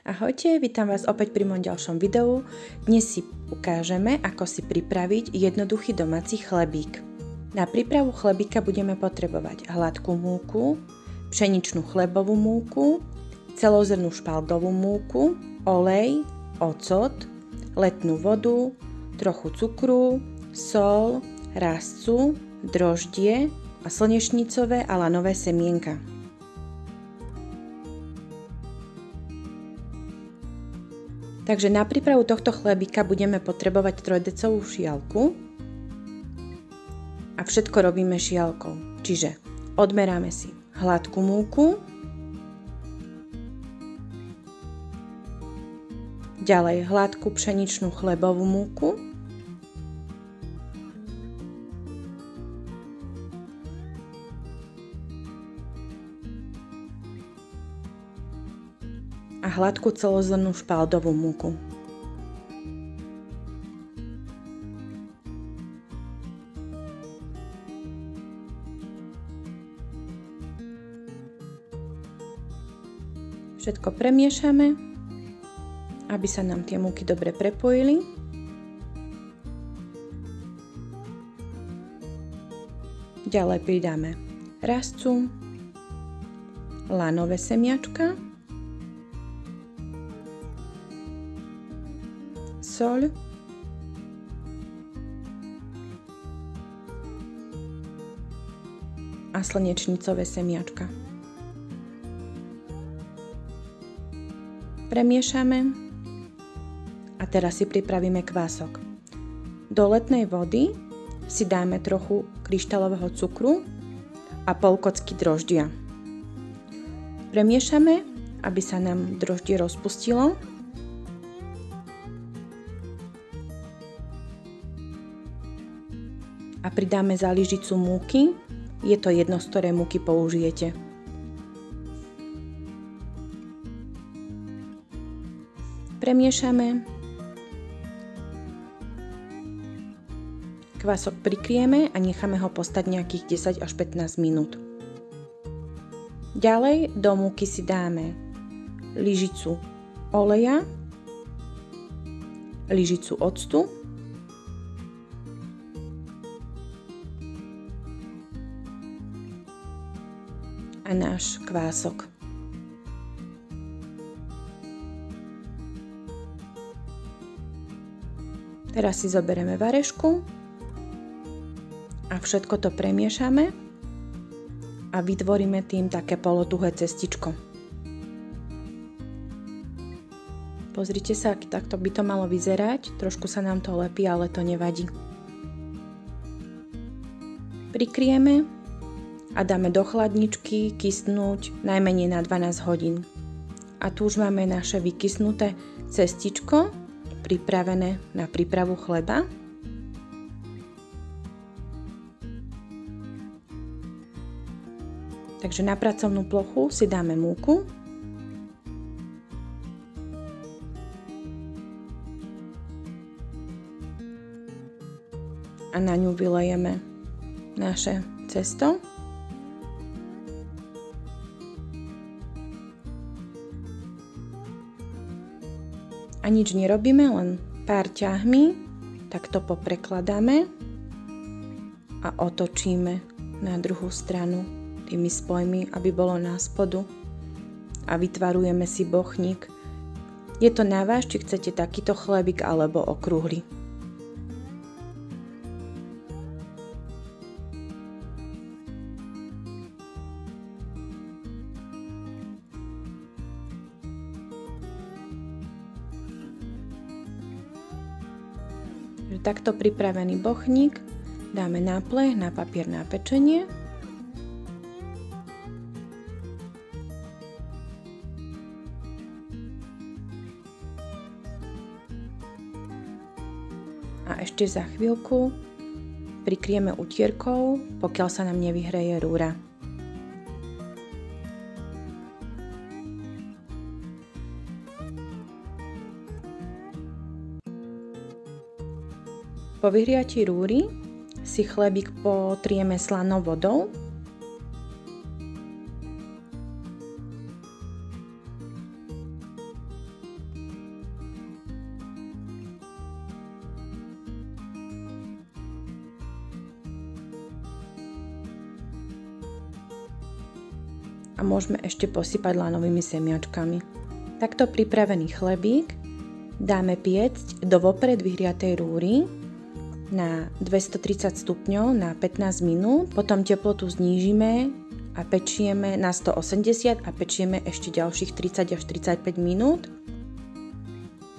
Ahojte, vítam vás opäť pri môjom ďalšom videu. Dnes si ukážeme, ako si pripraviť jednoduchý domáci chlebík. Na prípravu chlebíka budeme potrebovať hladkú múku, pšeničnú chlebovú múku, celozrnú špaldovú múku, olej, ocot, letnú vodu, trochu cukru, sol, rastcu, droždie a slnečnicové a lanové semienka. Takže na prípravu tohto chlebíka budeme potrebovať trojdecovú šialku. A všetko robíme šialkou. Čiže odmeráme si hladkú múku, ďalej hladkú pšeničnú chlebovú múku, a hladkú celozrnú špaldovú múku. Všetko premiešame, aby sa nám tie múky dobre prepojili. Ďalej pridáme rastcu, lanové semiačka, soľ, a slnečnicové semiačka. Premiešame a teraz si pripravíme kvások. Do letnej vody si dáme trochu kryštálového cukru a pol kocky droždia. Premiešame, aby sa nám droždie rozpustilo a pridáme za lyžicu múky. Je to jedno, z ktoré múky použijete. Premiešame. Kvások prikrieme a necháme ho postať nejakých 10 až 15 minút. Ďalej do múky si dáme lyžicu oleja, lyžicu octu a náš kvások. Teraz si zoberieme varešku a všetko to premiešame a vytvoríme tým také polotuhé cestičko. Pozrite sa, takto by to malo vyzerať. Trošku sa nám to lepí, ale to nevadí. Prikrieme a dáme do chladničky kysnúť najmenej na 12 hodín. A tu už máme naše vykysnuté cestičko pripravené na prípravu chleba. Takže na pracovnú plochu si dáme múku. A na ňu vylejeme naše cesto. A nič nerobíme, len pár ťahmi, tak to poprekladáme a otočíme na druhú stranu tými spojmi, aby bolo na spodu a vytvarujeme si bochník. Je to na vás, či chcete takýto chlebík alebo okrúhly. Takto pripravený bochník dáme na plech na papier na pečenie. A ešte za chvíľku prikrieme utierkou, pokiaľ sa nám nevyhreje rúra. Po vyhriatí rúry si chlebík potrieme slanou vodou. a môžeme ešte posypať lanovými semiačkami. Takto pripravený chlebík dáme piecť do vopred vyhriatej rúry na 230 stupňov na 15 minút, potom teplotu znížime a pečieme na 180 a pečieme ešte ďalších 30 až 35 minút.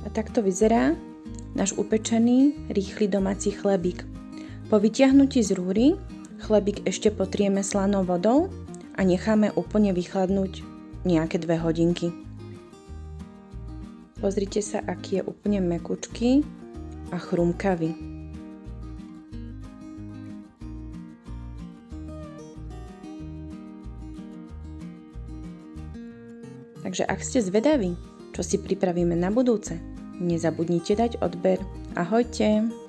A takto vyzerá náš upečený rýchly domáci chlebík. Po vytiahnutí z rúry chlebík ešte potrieme slanou vodou a necháme úplne vychladnúť nejaké dve hodinky. Pozrite sa, aký je úplne mekučký a chrumkavý. Takže ak ste zvedaví, čo si pripravíme na budúce, nezabudnite dať odber. Ahojte!